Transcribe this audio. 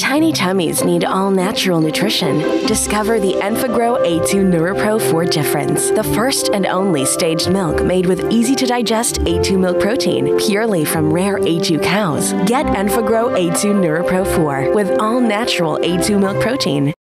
Tiny tummies need all natural nutrition. Discover the Enfagrow A2 Nurapro 4 difference, the first and only staged milk made with easy to digest A2 milk protein, purely from rare A2 cows. Get Enfagrow A2 Nurapro 4 with all natural A2 milk protein.